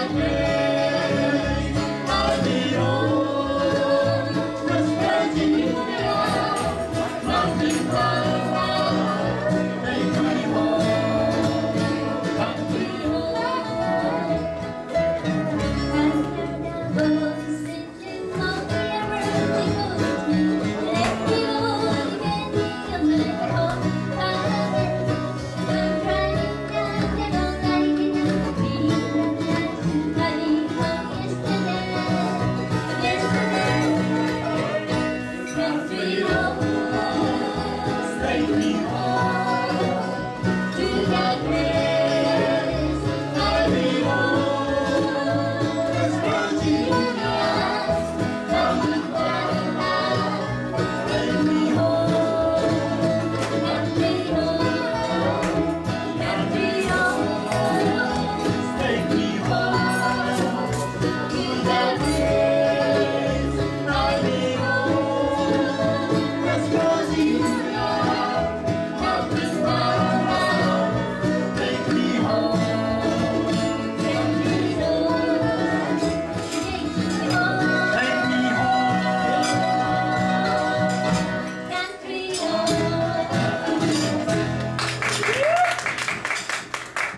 Amen. Thank you.